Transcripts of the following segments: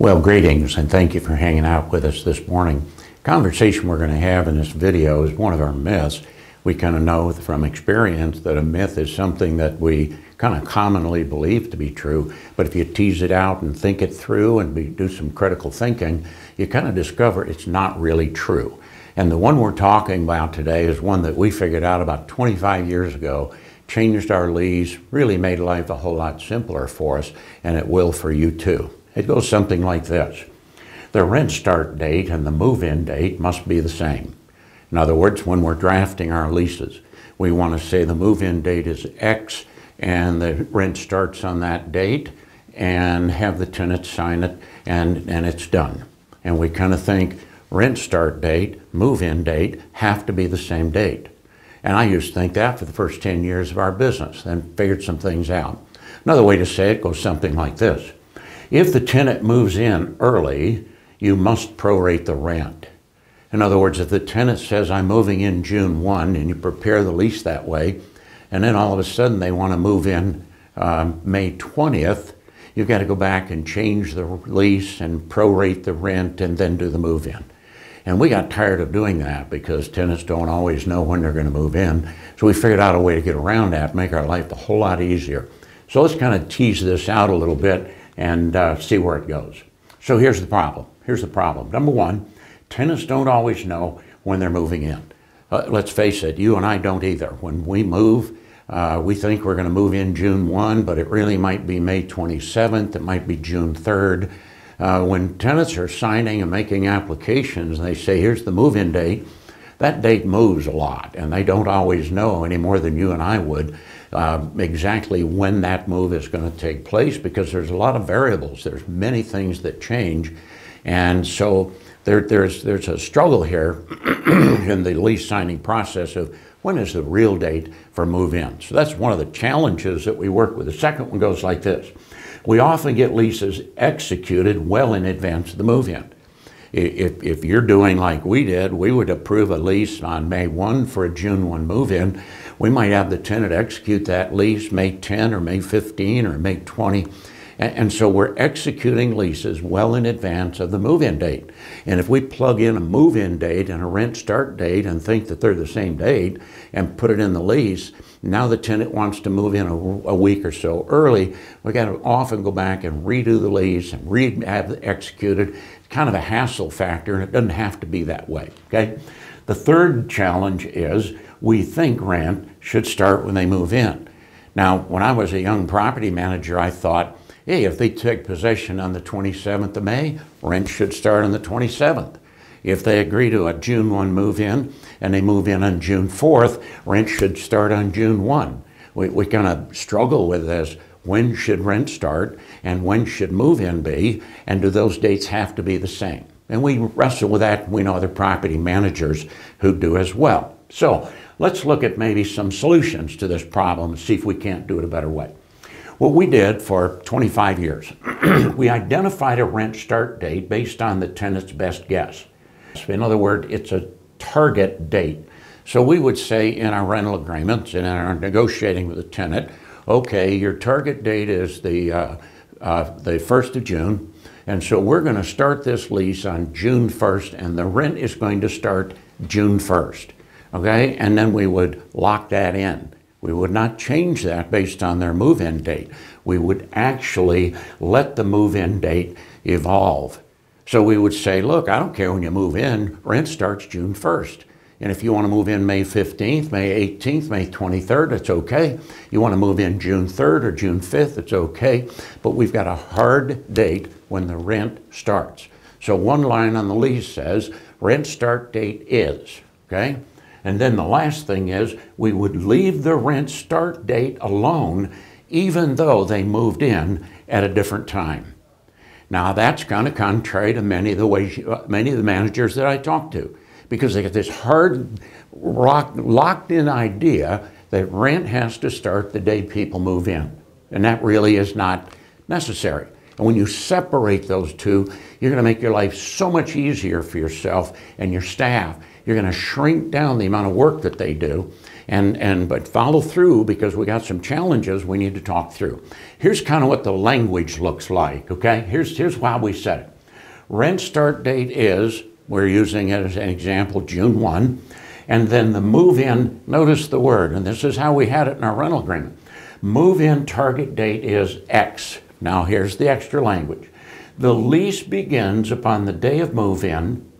Well, greetings and thank you for hanging out with us this morning. Conversation we're going to have in this video is one of our myths. We kind of know from experience that a myth is something that we kind of commonly believe to be true, but if you tease it out and think it through and be, do some critical thinking, you kind of discover it's not really true. And the one we're talking about today is one that we figured out about 25 years ago, changed our lease, really made life a whole lot simpler for us, and it will for you too. It goes something like this. The rent start date and the move-in date must be the same. In other words, when we're drafting our leases, we want to say the move-in date is X and the rent starts on that date and have the tenant sign it and, and it's done. And we kind of think rent start date, move-in date have to be the same date. And I used to think that for the first 10 years of our business, then figured some things out. Another way to say it goes something like this. If the tenant moves in early, you must prorate the rent. In other words, if the tenant says, I'm moving in June 1, and you prepare the lease that way, and then all of a sudden they want to move in um, May 20th, you've got to go back and change the lease and prorate the rent and then do the move in. And we got tired of doing that because tenants don't always know when they're going to move in. So we figured out a way to get around that, make our life a whole lot easier. So let's kind of tease this out a little bit and uh, see where it goes. So here's the problem. Here's the problem. Number one, tenants don't always know when they're moving in. Uh, let's face it, you and I don't either. When we move, uh, we think we're going to move in June 1, but it really might be May 27th, it might be June 3rd. Uh, when tenants are signing and making applications and they say, here's the move in date, that date moves a lot, and they don't always know any more than you and I would uh, exactly when that move is going to take place because there's a lot of variables. There's many things that change, and so there, there's, there's a struggle here in the lease signing process of when is the real date for move in? So that's one of the challenges that we work with. The second one goes like this. We often get leases executed well in advance of the move in. If, if you're doing like we did, we would approve a lease on May 1 for a June 1 move in. We might have the tenant execute that lease May 10 or May 15 or May 20 and, so we're executing leases well in advance of the move-in date. And if we plug in a move-in date and a rent start date and think that they're the same date and put it in the lease, now the tenant wants to move in a, a week or so early, we got to often go back and redo the lease and re have it executed. It's kind of a hassle factor, and it doesn't have to be that way. Okay. The third challenge is we think rent should start when they move in. Now, when I was a young property manager, I thought hey, if they take possession on the 27th of May, rent should start on the 27th. If they agree to a June 1 move in and they move in on June 4th, rent should start on June 1. We, we kind of struggle with this. When should rent start and when should move in be? And do those dates have to be the same? And we wrestle with that. We know other property managers who do as well. So let's look at maybe some solutions to this problem and see if we can't do it a better way. What we did for 25 years, we identified a rent start date based on the tenant's best guess. In other words, it's a target date. So we would say in our rental agreements and in our negotiating with the tenant, okay, your target date is the, uh, uh, the 1st of June, and so we're going to start this lease on June 1st, and the rent is going to start June 1st. Okay, and then we would lock that in. We would not change that based on their move in date. We would actually let the move in date evolve. So we would say, look, I don't care when you move in, rent starts June 1st. And if you want to move in May 15th, May 18th, May 23rd, it's okay. You want to move in June 3rd or June 5th, it's okay. But we've got a hard date when the rent starts. So one line on the lease says, rent start date is, okay? And then the last thing is we would leave the rent start date alone even though they moved in at a different time. Now that's kind of contrary to many of the ways, many of the managers that I talk to, because they get this hard, rock, locked-in idea that rent has to start the day people move in, and that really is not necessary. And when you separate those two, you're going to make your life so much easier for yourself and your staff. You're going to shrink down the amount of work that they do and, and but follow through because we got some challenges we need to talk through. Here's kind of what the language looks like, okay? Here's, here's why we said it. Rent start date is, we're using it as an example, June 1. And then the move in, notice the word, and this is how we had it in our rental agreement. Move in target date is X. Now here's the extra language. The lease begins upon the day of move in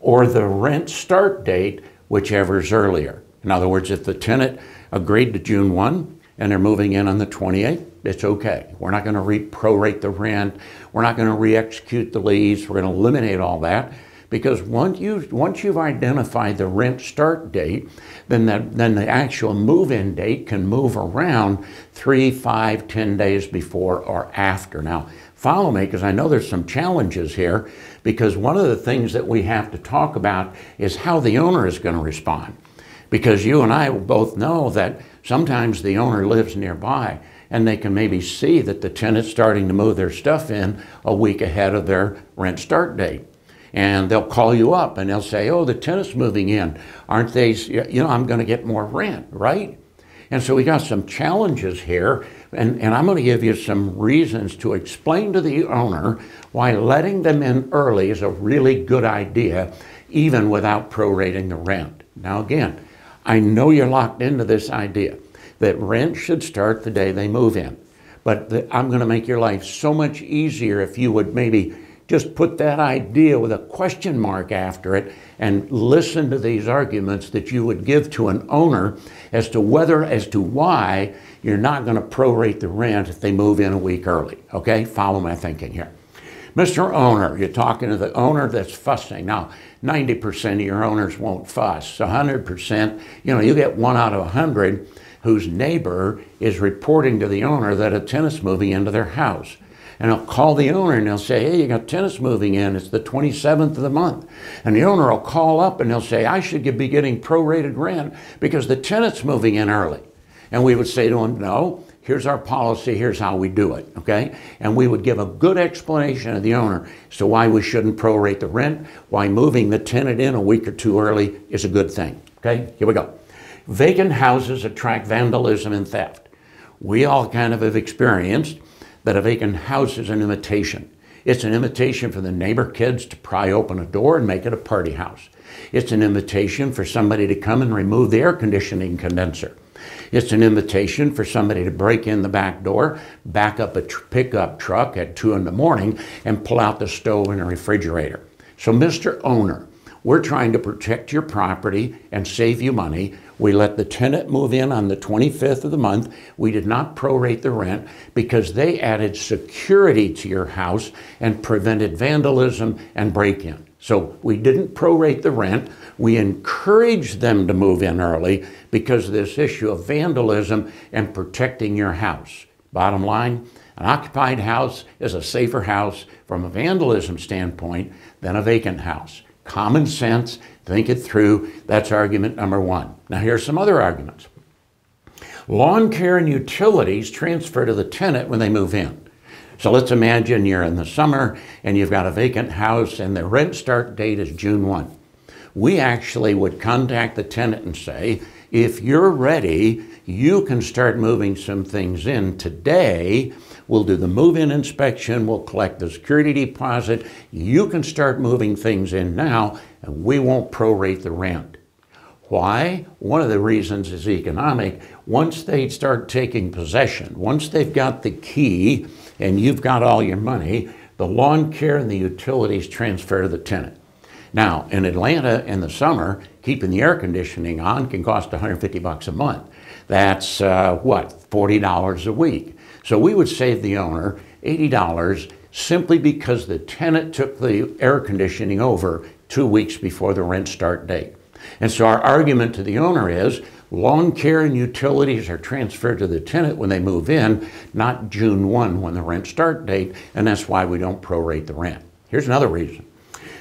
or the rent start date, whichever is earlier. In other words, if the tenant agreed to June 1 and they're moving in on the 28th, it's okay. We're not going to prorate the rent. We're not going to re execute the lease. We're going to eliminate all that because once, you, once you've identified the rent start date, then, that, then the actual move-in date can move around three, five, ten days before or after. Now, follow me because I know there's some challenges here because one of the things that we have to talk about is how the owner is going to respond. Because you and I both know that sometimes the owner lives nearby and they can maybe see that the tenant's starting to move their stuff in a week ahead of their rent start date and they'll call you up and they'll say, oh, the tenant's moving in. Aren't they, you know, I'm going to get more rent, right? And so we got some challenges here, and, and I'm going to give you some reasons to explain to the owner why letting them in early is a really good idea, even without prorating the rent. Now, again, I know you're locked into this idea that rent should start the day they move in. But the, I'm going to make your life so much easier if you would maybe just put that idea with a question mark after it and listen to these arguments that you would give to an owner as to whether, as to why you're not going to prorate the rent if they move in a week early. Okay? Follow my thinking here. Mr. Owner, you're talking to the owner that's fussing. Now, 90% of your owners won't fuss. 100%, you know, you get one out of 100 whose neighbor is reporting to the owner that a tenant's moving into their house and I'll call the owner and they'll say, hey, you got tenants moving in. It's the 27th of the month. And the owner will call up and they'll say, I should be getting prorated rent because the tenant's moving in early. And we would say to them, no, here's our policy, here's how we do it, okay? And we would give a good explanation to the owner as to why we shouldn't prorate the rent, why moving the tenant in a week or two early is a good thing, okay? Here we go. Vacant houses attract vandalism and theft. We all kind of have experienced that a vacant house is an invitation. It's an invitation for the neighbor kids to pry open a door and make it a party house. It's an invitation for somebody to come and remove the air conditioning condenser. It's an invitation for somebody to break in the back door, back up a pickup truck at 2 in the morning, and pull out the stove and a refrigerator. So, Mr. Owner, we're trying to protect your property and save you money. We let the tenant move in on the 25th of the month. We did not prorate the rent because they added security to your house and prevented vandalism and break in. So we didn't prorate the rent. We encouraged them to move in early because of this issue of vandalism and protecting your house. Bottom line, an occupied house is a safer house from a vandalism standpoint than a vacant house common sense, think it through. That's argument number one. Now, here's some other arguments. Lawn care and utilities transfer to the tenant when they move in. So let's imagine you're in the summer and you've got a vacant house and the rent start date is June 1. We actually would contact the tenant and say, if you're ready, you can start moving some things in today We'll do the move-in inspection. We'll collect the security deposit. You can start moving things in now, and we won't prorate the rent. Why? One of the reasons is economic. Once they start taking possession, once they've got the key and you've got all your money, the lawn care and the utilities transfer to the tenant. Now, in Atlanta in the summer, keeping the air conditioning on can cost 150 bucks a month. That's uh, what, $40 a week. So we would save the owner $80 simply because the tenant took the air conditioning over two weeks before the rent start date. And so our argument to the owner is lawn care and utilities are transferred to the tenant when they move in, not June 1 when the rent start date, and that's why we don't prorate the rent. Here's another reason.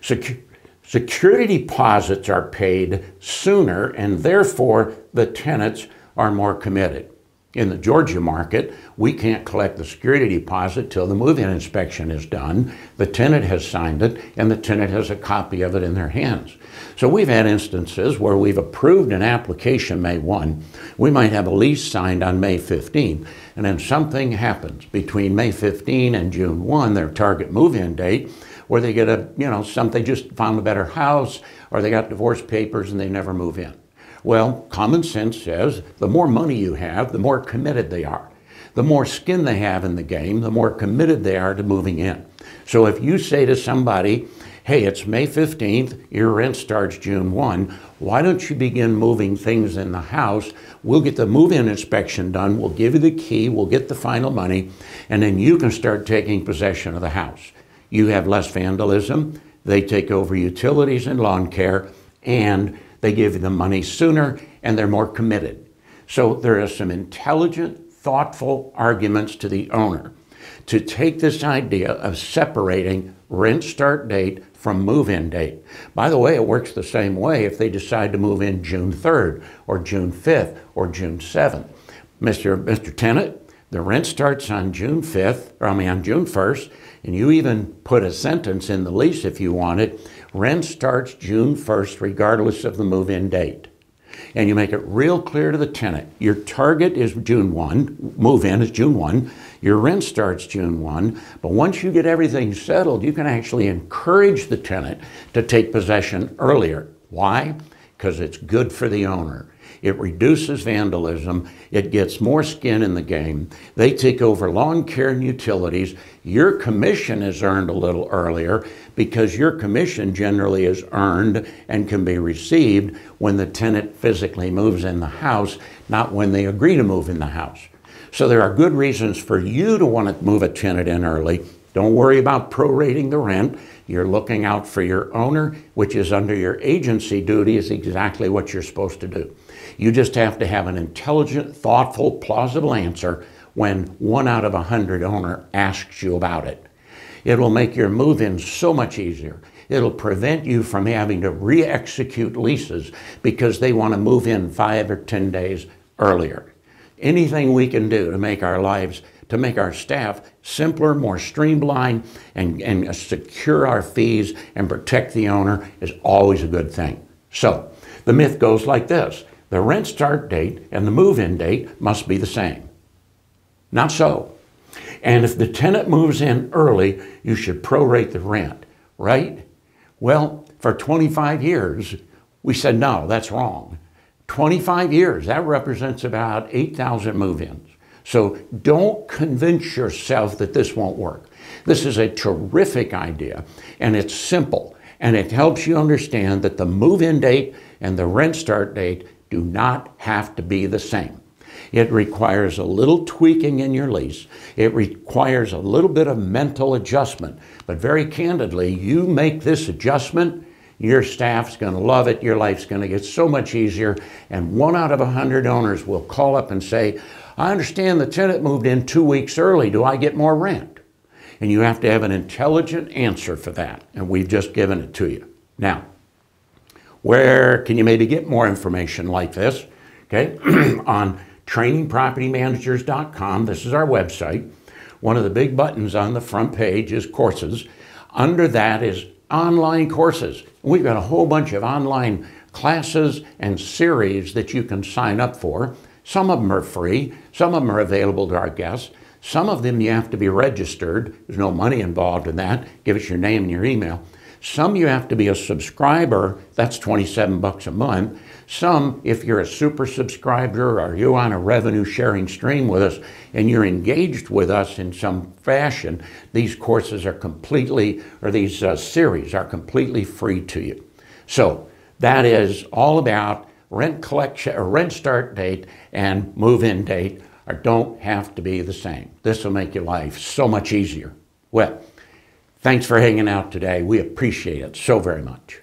Secu security deposits are paid sooner and therefore the tenants are more committed. In the Georgia market, we can't collect the security deposit till the move-in inspection is done. The tenant has signed it, and the tenant has a copy of it in their hands. So we've had instances where we've approved an application May 1. We might have a lease signed on May 15, and then something happens between May 15 and June 1, their target move-in date, where they get a, you know, some, they just found a better house, or they got divorce papers and they never move in. Well, common sense says the more money you have, the more committed they are. The more skin they have in the game, the more committed they are to moving in. So if you say to somebody, hey, it's May 15th, your rent starts June 1, why don't you begin moving things in the house? We'll get the move in inspection done, we'll give you the key, we'll get the final money, and then you can start taking possession of the house. You have less vandalism, they take over utilities and lawn care, and they give you the money sooner, and they're more committed. So there are some intelligent, thoughtful arguments to the owner to take this idea of separating rent start date from move in date. By the way, it works the same way if they decide to move in June 3rd or June 5th or June 7th. Mr. Mr. Tenant, the rent starts on June 5th, or I mean on June 1st, and you even put a sentence in the lease if you want it. Rent starts June 1st regardless of the move in date and you make it real clear to the tenant. Your target is June 1, move in is June 1, your rent starts June 1, but once you get everything settled, you can actually encourage the tenant to take possession earlier. Why? Because it's good for the owner. It reduces vandalism. It gets more skin in the game. They take over lawn care and utilities. Your commission is earned a little earlier because your commission generally is earned and can be received when the tenant physically moves in the house, not when they agree to move in the house. So there are good reasons for you to want to move a tenant in early. Don't worry about prorating the rent. You're looking out for your owner, which is under your agency duty, is exactly what you're supposed to do. You just have to have an intelligent, thoughtful, plausible answer when one out of a hundred owner asks you about it. It will make your move in so much easier. It'll prevent you from having to re execute leases because they want to move in five or 10 days earlier. Anything we can do to make our lives, to make our staff simpler, more streamlined, and, and secure our fees and protect the owner is always a good thing. So the myth goes like this the rent start date and the move in date must be the same. Not so. And if the tenant moves in early, you should prorate the rent, right? Well, for 25 years, we said, no, that's wrong. 25 years, that represents about 8,000 move ins. So don't convince yourself that this won't work. This is a terrific idea, and it's simple, and it helps you understand that the move in date and the rent start date do not have to be the same. It requires a little tweaking in your lease. It requires a little bit of mental adjustment. But very candidly, you make this adjustment, your staff's going to love it. Your life's going to get so much easier. And one out of a hundred owners will call up and say, I understand the tenant moved in two weeks early. Do I get more rent? And you have to have an intelligent answer for that. And we've just given it to you. Now, where can you maybe get more information like this? Okay, on trainingpropertymanagers.com. This is our website. One of the big buttons on the front page is courses. Under that is online courses. We've got a whole bunch of online classes and series that you can sign up for. Some of them are free, some of them are available to our guests. Some of them you have to be registered. There's no money involved in that. Give us your name and your email. Some you have to be a subscriber, that's 27 bucks a month. Some, if you're a super subscriber or you're on a revenue sharing stream with us and you're engaged with us in some fashion, these courses are completely, or these uh, series are completely free to you. So that is all about rent collection, or rent start date and move in date or don't have to be the same. This will make your life so much easier. Well, thanks for hanging out today. We appreciate it so very much.